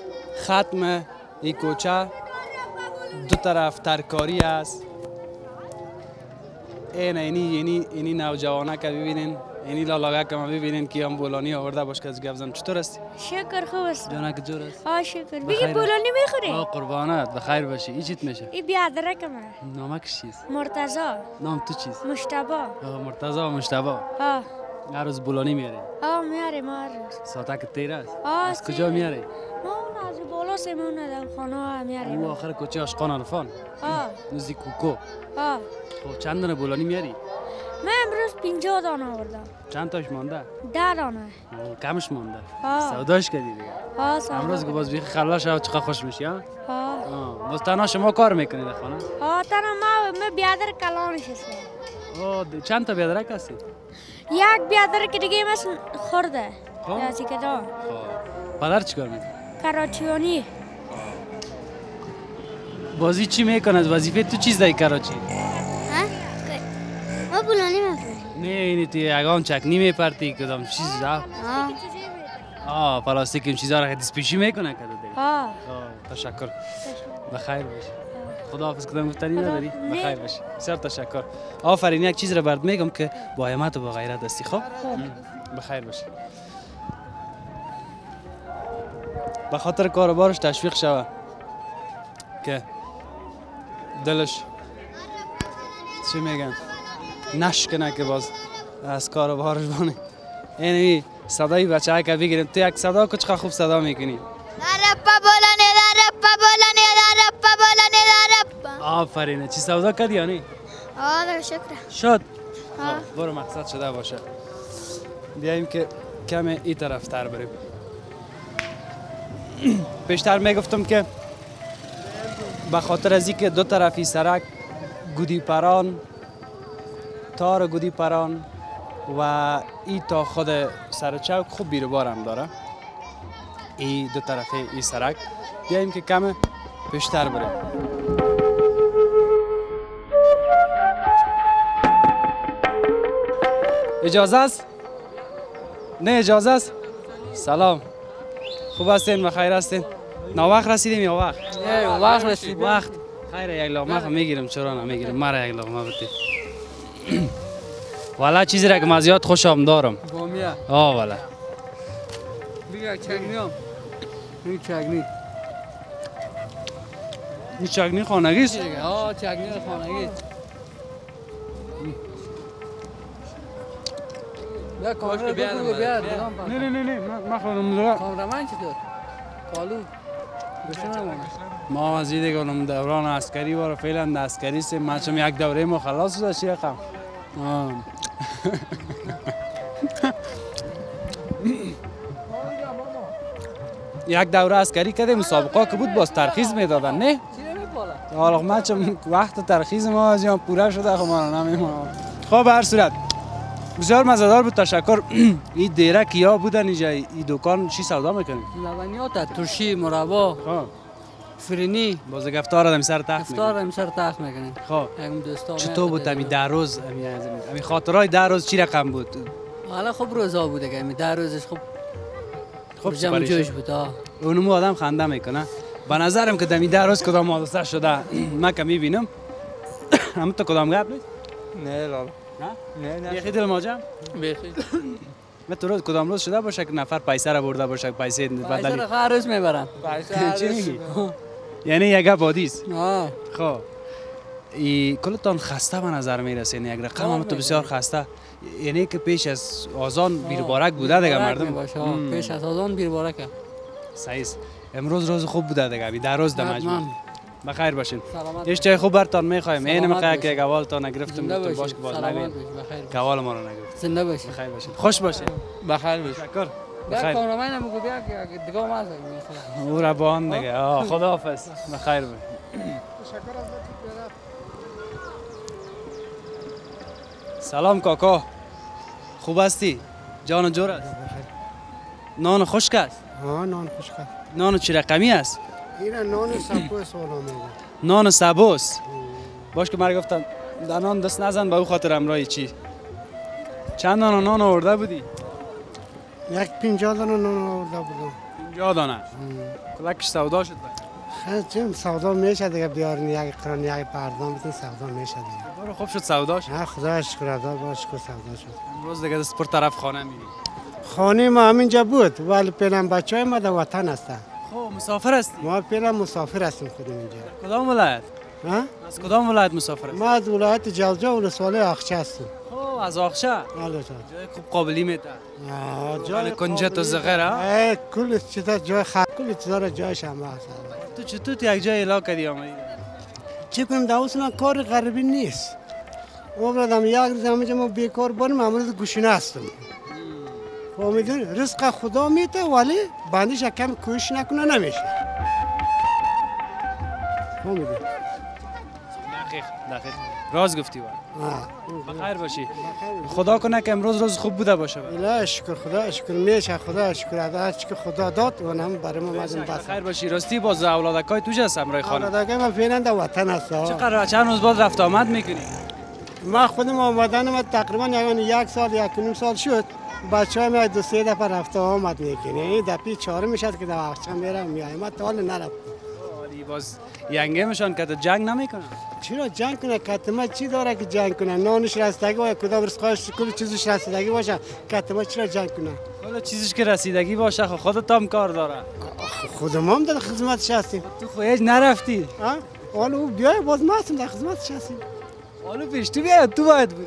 ختم این کوچه دو طرف ترکاری است. این اینی یعنی اینی نوجوانه که ببینین اینی لالاگه که ما ببینین که هم بولانی آورده باش که از گفت زن چطور است؟ شکر خوب است. جانا که جور است؟ آه شکر. بگی. بولانی می‌خوری؟ آه قربانت بخیر باشی. ای چیت میشه؟ ای بیادرک من نامک چیست؟ مرتزا نام تو چیست؟ مشتبا آه مرتضی و مشتبا آه. هر روز بولانی میاری آه میاره ما هر روز ساعتک تیر است آه از کجا. میاری ما اون از بالا سیمون در خانه ها میاره او آخر کوچه آشقان عرفان آه نزدیک کوکو آه خب چند دونه بولانی میاری من امروز 50 دانه آوردم چند تاش مانده ده دانه آه، کمش مانده ها سوداش کردی دیگه ها سلام امروز که باز بیخ خلاص شد چقدر خوش میشی ها ها آه، باز تنها شما کار می‌کنید در خانه ها تنها ما بیادر کلان نشستم آه، د- چند تا بیادرک هستی یک بیادر که دیگه مثل خورده. خب. یازی که دا پدر چیکار می‌کنه؟ کراچیانی بازی چی می‌کنه وظیفه تو چیز دایی کراچی؟ ما بولانی مفهوم نه اینی تو یگان چکنی میپرتی کدام چیز ها. آه پلاستیک این چیزا را دست پیشی می‌کنه کدو دیگه آه، تشکر. بخیر باشی خداحافظ کدام گفتنی نداری. بخیر باشی بسیار تشکر. آفرین یک چیز را برد میگم که با همت و با غیرت هستی خب؟ بخیر باشی به خاطر کاربارش تشویق شوه. که دلش چی میگن؟ نشکنه که باز از کاربارش بانه. یعنی صدای بچه ها که بگیریم تو یک صدا چقدر خوب صدا می‌کنی. رپا بولانه رپا بولانه رپا بولانه رپا آفرینه. چی سودا کردی یا نه؟ آه شکر. شد. خب، برو مقصد شده باشه. بیاییم که کم این طرف تر بریم. پیشتر می‌گفتم که به خاطر از اینکه دو طرفی سرک گودی پران تار گودی پران و ای تا خود سر چوک خوب بیروبار هم داره. ای دو طرفه ای سرک. بیاییم که کم پیشتر بریم اجازه است؟ نه اجازه است؟ سلام. خوب هستین؟ و خیر هستین؟ ناوقت رسیدیم یا وقت؟ وقت رسیدیم. وقت. خیر یک لغمه می‌گیرم چرا نمی‌گیرم مرا یک لغمه بده <clears throat> والا چیزی را که من زیاد خوشم دارم. بامیه آه والا. بگه چگنی هم این چگنی این چگنی خانگی است؟ ها چگنی خانگی بیا کامرا بگو بیا نه نه نه نه. من خودم کامرامن چطور کالو. ما از این دیگه اونم دوران عسکری واره فعلا عسکری سه. من چون یک دوره ما خلاص شده چی رقم آه. <laughs> یک دوره عسکری کردیم. مسابقه که بود باز ترخیص می‌دادن نه؟ حالا من چون وقت ترخیص ما از یان پوره شده خب ما نمیمونم خب به هر صورت بسیار مزدار بود تشکر. <clears throat> این دیره کیا بودن اینجا؟ این دکان چی سودا می‌کنیم لبنیات ترشی مربا فرینی. باز گفتار آدم سر تخت افطار هم سر تخت می‌کنیم خب. چطور بود امی در روز؟ امی خاطرای در روز چی رقم بود؟ حالا خب روزا بود دیگه در روزش خب خب جمع سپریش. جوش بود آه. اونمو آدم خنده می‌کنه. به نظرم که دمی در روز کدام حادثه شده من که می‌بینم. <coughs> همه تو کدام گپ نیست نه لالا. نه؟ نه بیخی دل ماجم بیخی. <coughs> من تو روز کدام روز شده باشه که نفر پیسه را برده باشه پیسه بدلی؟ پیسه هر روز می‌برم چی میگی؟ یعنی یک گپ عادیست آه. خب. ای کلتان خسته به نظر می‌رسه یعنی یک رقم هم تو بسیار خسته. یعنی که پیش از آزان بیربارک بوده دیگه مردم. پیش از آزان بیربارکه. صحیح. امروز روز خوب بوده دیگه ابی در روز حتما. بخیر باشین. هیچ جای خوب برتان می‌خوایم. این باشین. که گوال تا نگرفتم گفتم باش باشین. که باز باشین. باشین. گوال ما رو نگرفت. زنده باشین. بخیر باشین. خوش باشین. بخیر باشین. تشکر بخیر. کامرامین هم بگو بیا که دیگه هم هست او را با هم دیگه. آه خداحافظ. بخیر باش سلام کاکا. خوب هستی؟ جان جور است نان خشک است؟ ها نان خوش کرد نان چی رقمی است؟ اینا نان سبو سوالا میگه. نان سبوس. باش که من گفتم در نان دست نزن به او خاطر امرای چی؟ چند دانه نان آورده بودی؟ یک پینجا دانه نان آورده بودم. 50 دانه. کلکش سودا شد خیلی چون سودا میشه دیگه بیارین یک قران یک پردام بتون سودا میشه دیگه. برو خوب شد سودا شد. خدا شکر ادا باش شکر سودا شد. امروز دیگه دست پر طرف خانه میری خانه ما همینجا بود. ولی پیلم بچه های ما در وطن هستن. خب مسافر هستی ما پیلم مسافر هستیم خودم اینجا. کدام ولایت؟ ها؟ از کدام ولایت مسافر هستی ما از ولایت جلجا ولسوالی آخچه هستیم. خب از حالا جان جای خوب قابلی میته آه، جای کنجت و زغره. ها؟ کل چیزا جای خ... کل چیزا را جایش هم هست تو چطور یک جای الا کردی آمدی چه کنیم در اوسنا کار غربی نیست. او برادم یک روز همینجا ما بیکار برم امروز گوشینه هستم. خب می‌دونی رزق خدا میته ولی بندش کم کوشش نکنه نمیشه. خب می‌دونی دقیق دقیق. راز گفتی ولی بخیر باشی. خدا کنه که امروز روز خوب بوده باشه. الله شکر خدا شکر. میشه خدا شکر. ادا که خدا داد و هم برای ما مردم بس. بخیر باشی. راستی باز اولادکای تو هست امرای خانم. اولادگه ما فعلا در وطن هست. چقدر چند روز بعد رفت آمد می‌کنی؟ ما خودم آمدن ما تقریبا یعنی یک سال یک نیم سال شد. بچه های ما دو سه دفعه رفته آمد می‌کنه. این دفعه چهار می‌شد که در وقت میرم میایم ما تا حال نرفت باز ینگه میشن که جنگ نمی‌کنن. چرا جنگ کنه؟ کتما چی داره که جنگ کنه؟ نانش رستگی و کدام رزقش کل چیزش رستگی باشه؟ کتما چرا جنگ کنه؟ حالا چیزش که رسیدگی باشه خب خودت هم کار داره. خودم هم در خدمتش هستیم. تو خودت نرفتی. ها؟ حالا او بیای باز ما هستیم در خدمتش هستیم. حالا پیش تو بیا تو باید بری.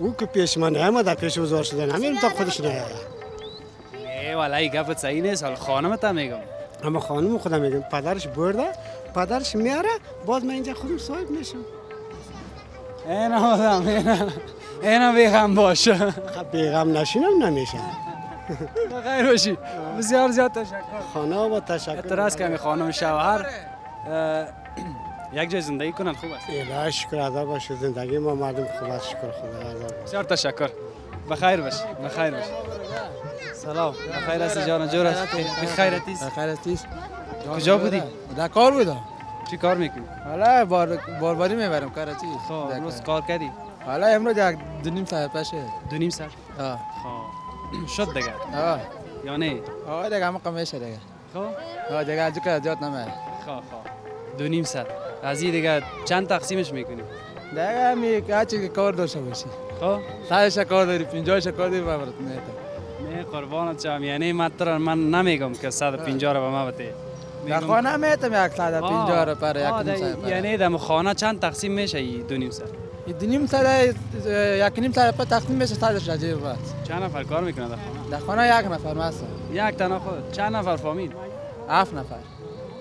او که پیش من در پیش وزار شده نمیرم تا خودش نه نه والا این گفت صحیح نیست حالا خانمت هم میگم اما خانم خودم میگم پدرش برده پدرش میاره باز من اینجا خودم صاحب میشم این آدم این این بیغم باشه خب بیغم نشینم نمیشم بخیر باشی بسیار زیاد تشکر خانه با تشکر اعتراض کمی خانم شوهر یک جای زندگی کنن خوب است. الهی شکر ادا باشه. زندگی ما مردم خوب است. شکر خدا. ادا بسیار تشکر. بخیر باش. بخیر باش. سلام. بخیر هستی جان جور است. بخیر هستی بخیر هستیش کجا بودی؟ در کار بودم. چی کار می‌کنی؟ حالا بار بارباری می‌برم کاراتی خب امروز کار. کردی؟ حالا امروز یک دو نیم ساعت پشه دو نیم ساعت؟ آه. خب. <clears throat> شد دیگه. آه. یا نه؟ آه دیگه همه کمیشه دیگه. خب. آه دیگه از زیاد نمیاد خب خب. دو نیم ساعت. از این دیگه چند تقسیمش می‌کنی دیگه که هرچی که کار داشته باشی. خب. صدش کار داری پنجاهش کار داری برات میده نه قربانت شم یعنی ترا من نمیگم که 150 رو به ما بده. در خانه میتم یک صد پنجاه رو پر یک. یعنی در خانه چند تقسیم میشه دو نیم دو نیم ساعت یک نیم ساعت پر تقسیم میشه صدش عجیب است چند نفر کار می‌کنه در خانه؟ در خانه یک نفر مثلا. یک تنها خود چند نفر فامیل؟ هفت نفر.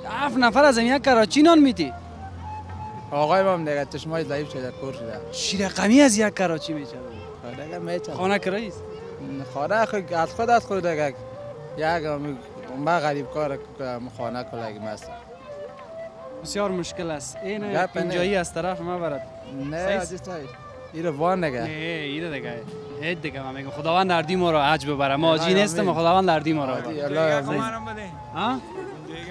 هفت نفر از این یک کراچی نان میتی آقای ما هم دیگه چشمای ضعیف شده کور شده. شیر رقمی از یک کراچی میچه دیگه میچه خانه کرایی است خانه خود از خود از خود دیگه. یک ما غریب کار خانه کلگی مست. بسیار مشکل است. این گپ نه. اینجایی از طرف ما برد. نه عزیز این وان نه دیگه ایده دیگه. اید دیگه من میگم خداوند دردی ما رو عج ببره. ما. آجی نیستم خداوند دردی ما رو آدی، الله آمین. ها؟ یه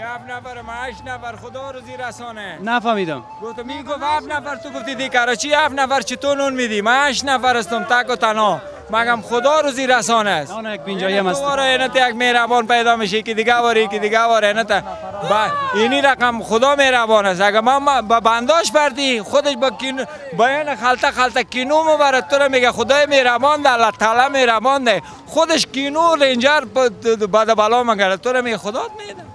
هفت نفر ما هشت نفر خدا روزی رسانه. نفهمیدم. گفتم می گفت هفت نفر تو گفتی دی کراچی هفت نفر؟ چطور نون میدی؟ من هشت نفر هستم تک و تنها. مگم خدا روزی رسانه است. نه یک پینجایی هم است دوباره اینت یک مهربان پیدا میشه که دیگه واری که دیگه واره اینت با اینی رقم خدا مهربان است. اگه من ما- با بنداش بردی خودش با کینو با این خلطه خلطه کینو مبرد. تو میگه خدای مهربان ده الله تعالی مهربان ده. خودش کینو رنجر بعد بلا مگره تو میگه خدا میده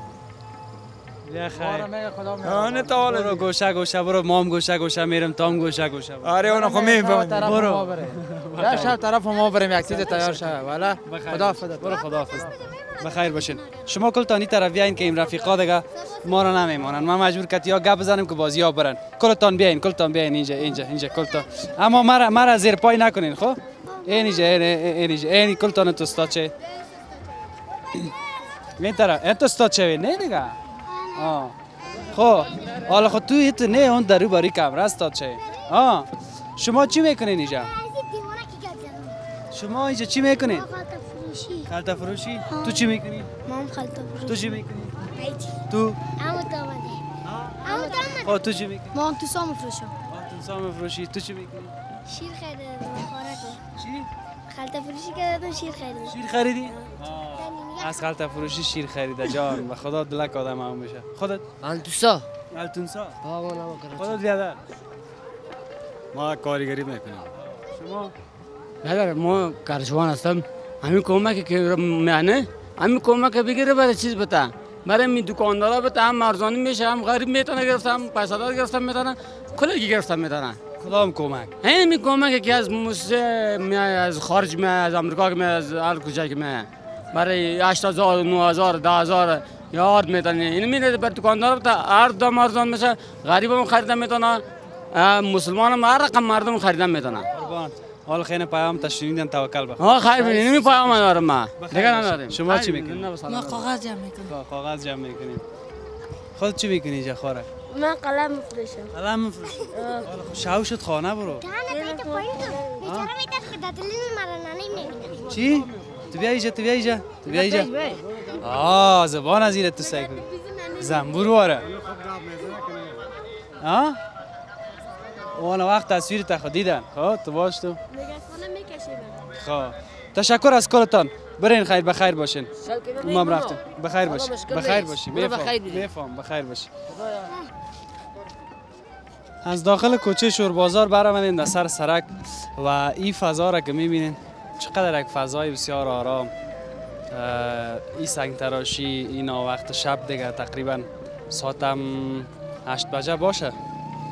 یا خیر آنه تا برو گوشه گوشه برو. مام گوشه گوشه میرم تام گوشه گوشه آره اونو خب می‌فهمم برو. یا <laughs> شب طرف ما بریم یک چیز تیار شد والا؟ خدا حافظ برو خدا حافظ بخیر باشین. شما کل تانی طرف بیاین که این رفیقا دیگه ما رو نمیمانن من مجبور کتی ها گپ بزنم که بازی ها برن. کلتان بیاین کلتان بیاین. اینجا اینجا اینجا کلتان اما مرا مرا زیر پای نکنین خب؟ این اینجا این این اینجا. این کلتان تو استاد چه؟ این طرف. این تو استاد چه؟ نه دیگه. آه. خب حالا خود تو ایت نه اون درو باری کمره استاد چه؟ آه. شما چی می‌کنین اینجا؟ شما اینجا چی می‌کنین؟ خلطه فروشی. تو چی می‌کنی؟ مام خلطه فروشی. تو چی می‌کنی؟ تو؟ امو دامده خب تو چی می‌کنی؟ مام تو سام فروشم. تو سام فروشی. تو چی می‌کنی؟ شیر خریدم کن چی؟ خلطه فروشی کردم شیر خریدم شیر خریدی؟ از خلطه فروشی شیر خریده جان. و خدا دلک آدم هم میشه خودت؟ التونسا کرد خودت بیادر ما کارگری می‌کنیم. شما؟ برادر ما کارجوان هستم. همین کمک که میانه همین کمک بگیره برای چیز بتا. برای می دکاندارا بتا هم ارزانی میشه هم غریب می‌تونه گرفتم پیسه دار گرفتم می‌تونن کلگی گرفتم می‌تونن کدام کمک؟ همین کمک که از موسیقی از خارج می از امریکا می از هر کجا که می برای 8000 9000 10000 یاد می‌تونه این میره بر دکاندار بتا هر دم ارزان میشه غریب هم خریدن می‌تونه مسلمان هم هر رقم مردم خریدن قربان حال خیلی پیام تشنیدن توکل بخیر ها خیر بینید نمی پیام دارم ما دیگه نداریم شما چی می‌کنید نه، به کاغذ جمع می‌کنم کاغذ جمع می‌کنید خود چی می‌کنی جخوره من قلم میفروشم قلم میفروشی شاو شد خانه برو بیچاره میترس که دادلی مرا نمی‌بینم چی تو بیا اینجا تو بیا اینجا تو بیا اینجا آه زبان از اینت تو کن زنبور واره. ها اون وقت تصویر تا خود دیدن. خب تو باش تو. خب. تشکر از کارتان برین خیر بخیر باشین. هم رفتیم بخیر باشی مشکل بخیر نیست. باشی برو میفهم بخیر بیرون. میفهم بخیر باشی از داخل کوچه شور بازار برآمدیم در سر سرک و این فضا را که می‌بینین چقدر یک فضای بسیار آرام این سنگ تراشی این وقت شب دیگه تقریبا ساعتم هشت بجه باشه.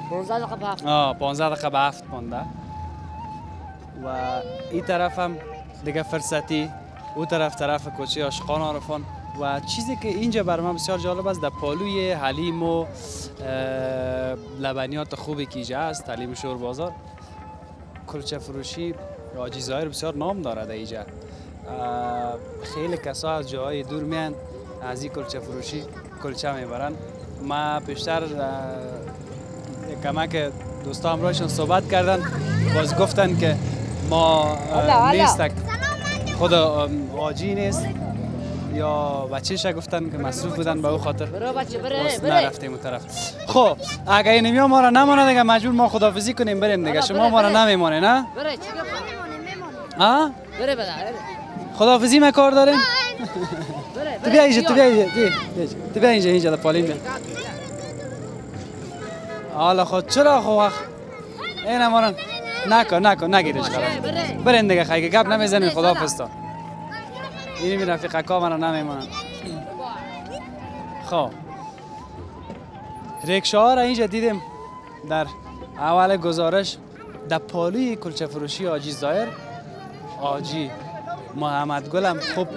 15 دقیقه به هفت. آه 15 دقیقه به هفت مانده و این طرف هم دیگه فرصتی او طرف طرف کوچه عاشقان عارفان. و چیزی که اینجا بر من بسیار جالب است در پالوی حلیم و لبنیات خوبی که اینجا است حلیم شور بازار. کلچه فروشی راجی ظاهر بسیار نام داره در اینجا خیلی کسا از جاهای دور میان از این کلچه فروشی کلچه می‌برن. ما پیشتر کمک دوستا همراهشون صحبت کردن. باز گفتن که ما. نیستک خود آجی نیست یا بچهش گفتن که مصروف بودن به او خاطر. نرفتیم اون طرف. خب اگه اینمی ما را نمانه دیگه مجبور ما خدافزی کنیم بریم دیگه. شما ما را. نمیمانه نه؟ ها بره بره خدافزی ما کار داریم. بره تو بیا اینجا تو بیا اینجا بیا، بیا اینجا. تو بیا اینجا اینجا در پالین بیا. حالا خود چرا خو وقت؟ این ما را نکن نکن نگیرش خلاص برین دیگه خیلی. گپ نمی‌زنین خدا فستا این می رفیق کا من نمیمونن خب. ریکشا را اینجا دیدیم. در اول گزارش در پالوی کلچه فروشی آجی زایر. آجی. محمد گلم خوب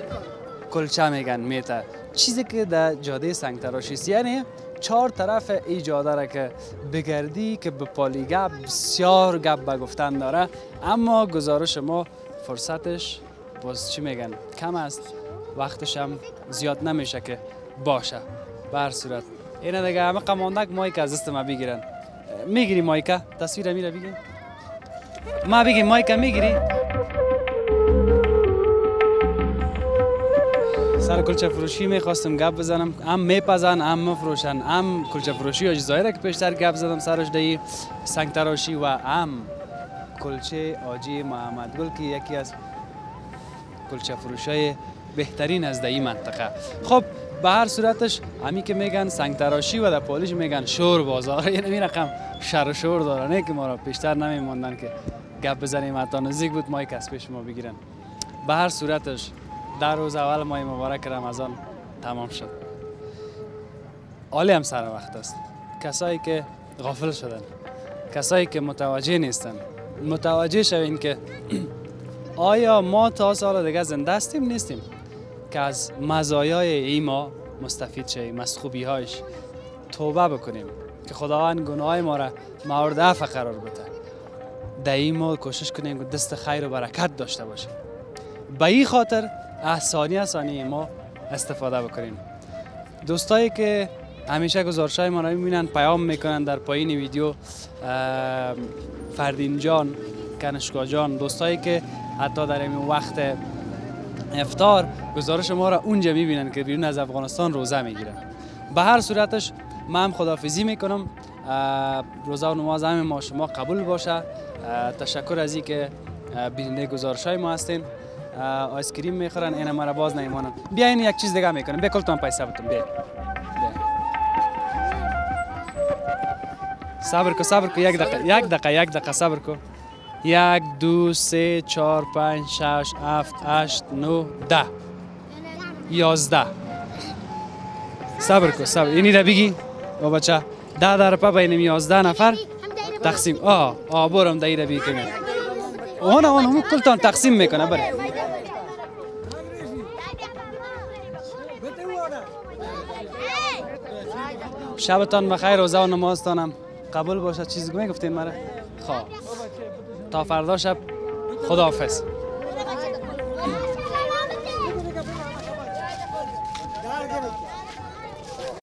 کلچه میگن میته. چیزی که در جاده سنگ تراشی است یعنی چهار طرف ای جاده را که بگردی که به پالی گپ بسیار گپ به گفتن داره. اما گزارش ما فرصتش باز چی میگن؟ کم است وقتش هم زیاد نمیشه که باشه. به هر صورت. اینه دیگه همه قماندک مایک از دست ما بگیرن. می‌گیری مایکه؟ تصویر میره بگی ما بگی مایکه می‌گیری؟ سر کلچه فروشی می‌خواستم گپ بزنم. هم میپزن هم مفروشن هم کلچه فروشی آجی ظاهره که پیشتر گپ زدم سرش دی سنگ تراشی و هم کلچه آجی محمد گل که یکی از کلچه فروشای بهترین از این منطقه. خب به هر صورتش همی که میگن سنگ تراشی و در پالیش میگن شور بازار یعنی این رقم شر شور داره نه که ما را پیشتر نمیماندن که گپ بزنیم. حتی نزدیک بود مایک از ما بگیرن. به هر صورتش در روز اول ماه مبارک رمضان تمام شد. عالی هم سر وقت است. کسایی که غافل شدن کسایی که متوجه نیستن. متوجه شوین که <clears throat> آیا ما تا سال دیگه زنده هستیم؟ نیستیم. که از مزایای این ما مستفید شویم از خوبی هایش توبه بکنیم. که خداوند گناه ما را مورد عفو قرار بده. در این ما کوشش کنیم که دست خیر و برکت داشته باشیم. به این خاطر از ثانیه ثانیه ما استفاده بکنیم. دوستایی که همیشه گزارش های ما را می‌بینن پیام می‌کنن در پایین ویدیو فردین جان کنشکا جان دوستایی که حتی در این وقت افتار گزارش ما را اونجا می‌بینن که بیرون از افغانستان روزه می‌گیرن. به هر صورتش من هم خدافزی می‌کنم. روزه و نماز همه ما شما قبول باشه. تشکر از اینکه بیننده گزارش های ما هستین. اه، آیسکریم می‌خورن این ما را باز نیمانن بیاین یک چیز دیگه می‌کنیم. بیا کلتون پیسه بتون بیا. صبر کو صبر کو یک دقیقه یک دقیقه یک دقیقه. صبر کو یک دو سه چهار پنج شش هفت هشت نو ده. یازده. صبر کو صبر. اینی را بگی. با بچه ده در پا بین یازده نفر. تقسیم. آه آه برم ده ای را بگی کنیم اون اون همون کلتان تقسیم می‌کنه بره شبتان بخیر روزه و نمازتانم. قبول باشه چیزی که می‌گفتین مرا؟ خب. تا فردا شب خداحافظ.